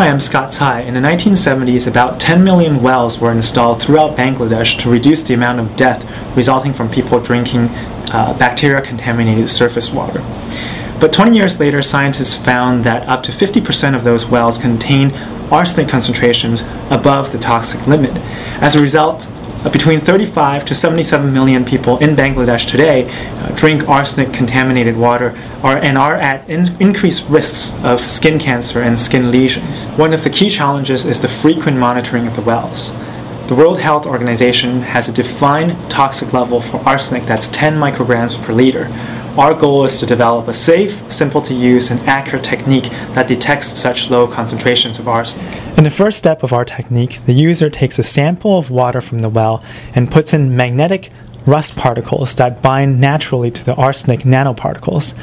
Hi, I'm Scott Tsai. In the 1970s, about 10 million wells were installed throughout Bangladesh to reduce the amount of death resulting from people drinking uh, bacteria contaminated surface water. But 20 years later, scientists found that up to 50% of those wells contain arsenic concentrations above the toxic limit. As a result, between 35 to 77 million people in Bangladesh today uh, drink arsenic contaminated water are, and are at in- increased risks of skin cancer and skin lesions. One of the key challenges is the frequent monitoring of the wells. The World Health Organization has a defined toxic level for arsenic that's 10 micrograms per liter. Our goal is to develop a safe, simple to use, and accurate technique that detects such low concentrations of arsenic. In the first step of our technique, the user takes a sample of water from the well and puts in magnetic rust particles that bind naturally to the arsenic nanoparticles.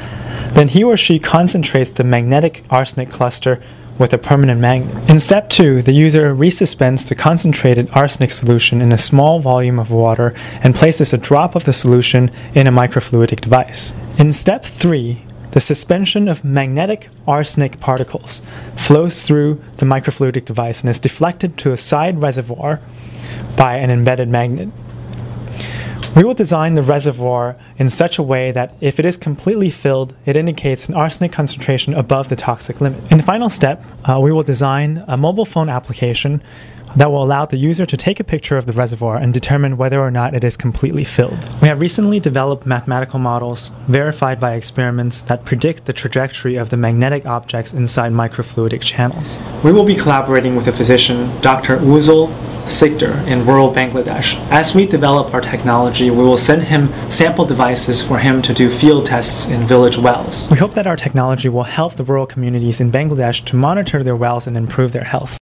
Then he or she concentrates the magnetic arsenic cluster with a permanent magnet. In step 2, the user resuspends the concentrated arsenic solution in a small volume of water and places a drop of the solution in a microfluidic device. In step 3, the suspension of magnetic arsenic particles flows through the microfluidic device and is deflected to a side reservoir by an embedded magnet. We will design the reservoir in such a way that if it is completely filled, it indicates an arsenic concentration above the toxic limit. In the final step, uh, we will design a mobile phone application that will allow the user to take a picture of the reservoir and determine whether or not it is completely filled. We have recently developed mathematical models verified by experiments that predict the trajectory of the magnetic objects inside microfluidic channels. We will be collaborating with a physician, Dr. Uzul Sikder, in rural Bangladesh. As we develop our technology, we will send him sample devices for him to do field tests in village wells. We hope that our technology will help the rural communities in Bangladesh to monitor their wells and improve their health.